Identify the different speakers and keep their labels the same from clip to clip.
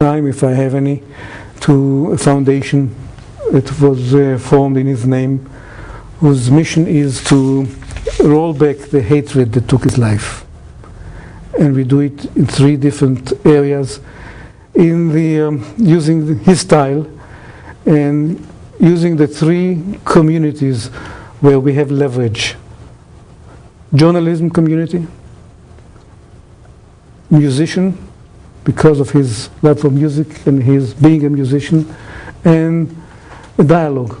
Speaker 1: time, if I have any, to a foundation that was uh, formed in his name, whose mission is to roll back the hatred that took his life. And we do it in three different areas, in the um, using his style and using the three communities where we have leverage: journalism community, musician, because of his love for music and his being a musician, and dialogue.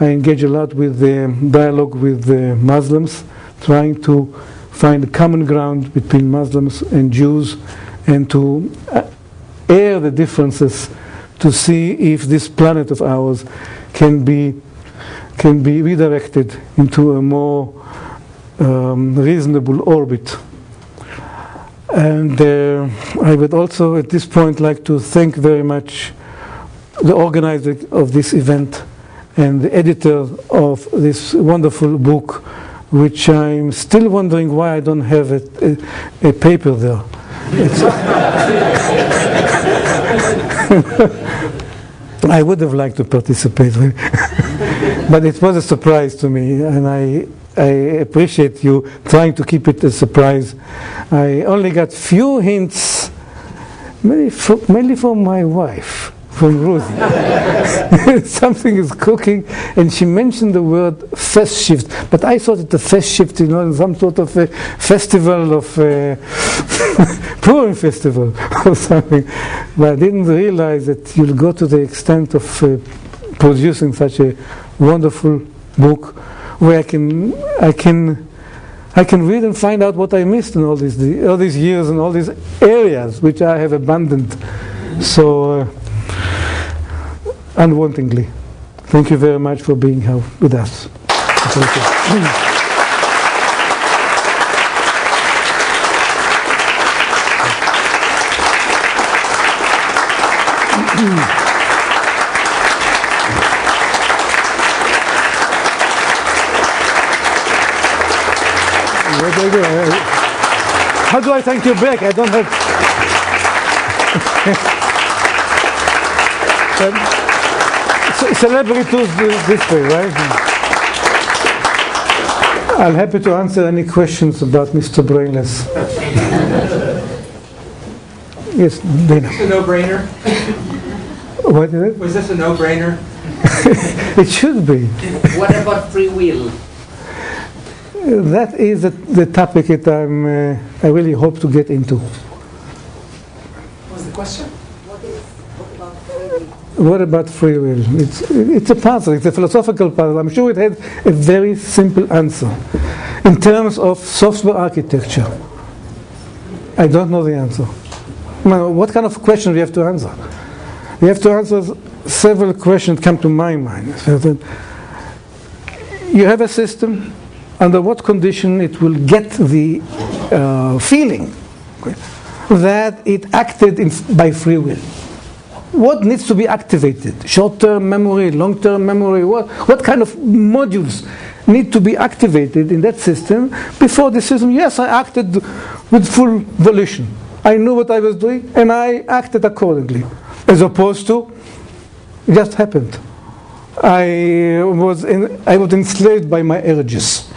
Speaker 1: I engage a lot with the dialogue with the Muslims, trying to find a common ground between Muslims and Jews, and to uh, air the differences to see if this planet of ours can be can be redirected into a more um, reasonable orbit. And uh, I would also at this point like to thank very much the organizer of this event and the editor of this wonderful book, which I'm still wondering why I don't have a, a, a paper there. I would have liked to participate, but it was a surprise to me, and I, I appreciate you trying to keep it a surprise. I only got few hints, mainly, for, mainly from my wife, from Ruth. Something is cooking, and she mentioned the word fest shift, but I thought it a fest shift, you know, some sort of a festival of uh, Purim festival or something. But I didn't realize that you'll go to the extent of uh, producing such a wonderful book where I can, I can, I can read and find out what I missed in all these, all these years and all these areas which I have abandoned so uh, unwantingly. Thank you very much for being here with us. Thank you. What do I do? I- How do I thank you back? I don't have. Um, ce- Celebrities this way, right? I'm happy to answer any questions about Mr. Brainless. yes, Dana.
Speaker 2: a no-brainer?
Speaker 1: What is it?
Speaker 2: Was this a no-brainer?
Speaker 1: It should be.
Speaker 3: What about free will?
Speaker 1: That is the, the topic that I'm, uh, I really hope to get into.
Speaker 2: What was the question?
Speaker 1: What about free will? It's, it's a puzzle, it's a philosophical puzzle. I'm sure it had a very simple answer. In terms of software architecture, I don't know the answer. Now, what kind of question do you have to answer? You have to answer several questions come to my mind. You have a system, under what condition it will get the uh, feeling okay, that it acted in, by free will. What needs to be activated? Short-term memory, long-term memory? What, what kind of modules need to be activated in that system before the system, yes, I acted with full volition. I knew what I was doing and I acted accordingly. As opposed to, it just happened. I was, in, I was enslaved by my urges.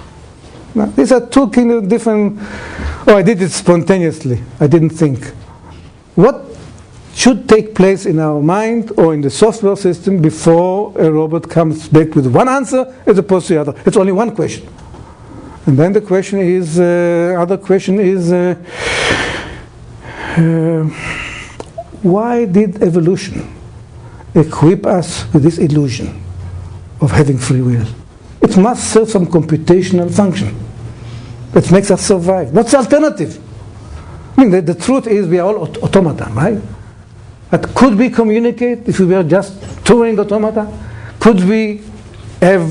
Speaker 1: These are two kind of different. Oh, I did it spontaneously. I didn't think. What should take place in our mind or in the software system before a robot comes back with one answer as opposed to the other? It's only one question. And then the question is, uh, other question is, uh, uh, why did evolution equip us with this illusion of having free will? It must serve some computational function that makes us survive. What's the alternative? I mean, the, the truth is we are all aut- automaton, right? But could we communicate if we were just Turing automata? Could we have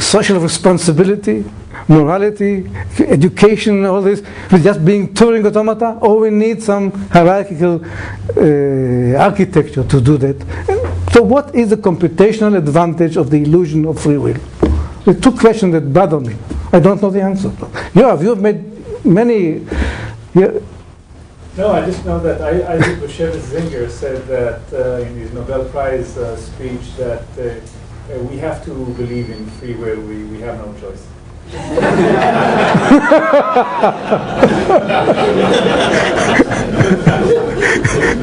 Speaker 1: social responsibility, morality, education, all this, with just being Turing automata? Or we need some hierarchical uh, architecture to do that? And so, what is the computational advantage of the illusion of free will? The two questions that bother me. I don't know the answer. You have, you have made many. Yeah,
Speaker 4: No, I just know that I, Isaac Bashevis Singer said that uh, in his Nobel Prize uh, speech that uh, uh, we have to believe in free will. We, we have no choice.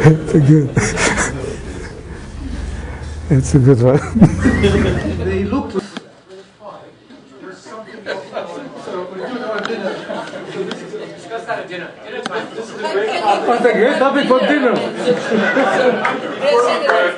Speaker 1: It's a good. It's a good one.
Speaker 2: They look like.
Speaker 3: Discuss that at dinner. Dinner time.
Speaker 2: This is a great
Speaker 1: That's a great topic for dinner.
Speaker 5: Before we break,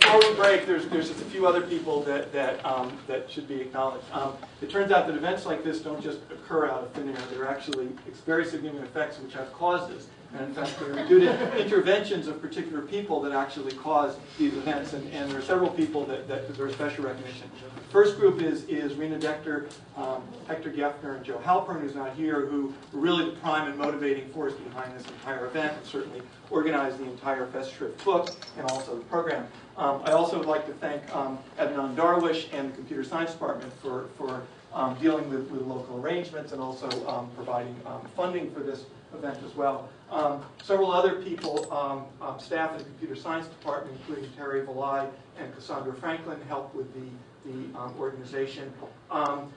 Speaker 5: before we break, there's, there's just a few other people that, that, um, that should be acknowledged. Um, It turns out that events like this don't just occur out of thin air. There are actually very significant effects which have caused this. And in fact, due to interventions of particular people that actually caused these events. And, and there are several people that, that deserve special recognition. First group is, is Rina Dechter, um, Hector Geffner, and Joe Halpern, who's not here, who were really the prime and motivating force behind this entire event, and certainly organized the entire Festschrift book and also the program. Um, I also would like to thank um, Darwiche and the Computer Science Department for, for um, dealing with, with local arrangements and also um, providing um, funding for this event as well. Um, several other people, um, um, staff in the Computer Science Department, including Terry Valai and Cassandra Franklin, helped with the, the um, organization. Um,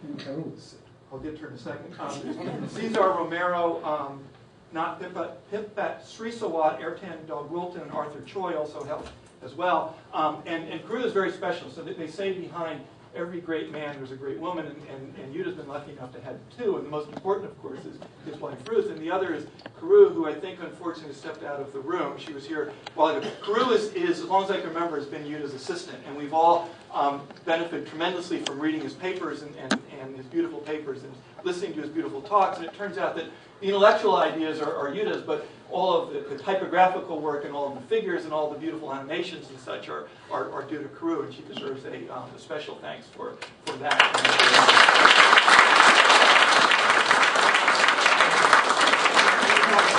Speaker 5: I'll get to her in a second. Um, Cesar Romero, um, not Pippa, Pipatsrisawat, Ertan Dog Wilton, and Arthur Choi also helped as well. Um, and, and Peru is very special, so that they say behind every great man there's a great woman, and, and, and Judea's been lucky enough to have two, and the most important, of course, is his wife Ruth, and the other is Kaoru, who I think unfortunately stepped out of the room. She was here while ago. Kaoru is, is, as long as I can remember, has been Judea's assistant, and we've all um, benefited tremendously from reading his papers and, and, and his beautiful papers and listening to his beautiful talks, and it turns out that the intellectual ideas are, are Judea's, but all of the, the typographical work and all of the figures and all the beautiful animations and such are, are, are due to Kaoru, and she deserves a, um, a special thanks for, for that.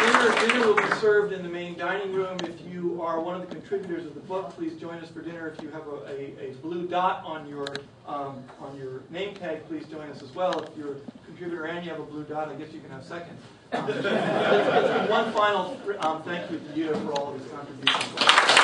Speaker 5: Dinner, dinner will be served in the main dining room. If you are one of the contributors of the book, please join us for dinner. If you have a, a, a blue dot on your um, on your name tag, please join us as well. If you're contributor and you have a blue dot, I guess you can have second. Um, one final um, thank you to Judea for all of his contributions.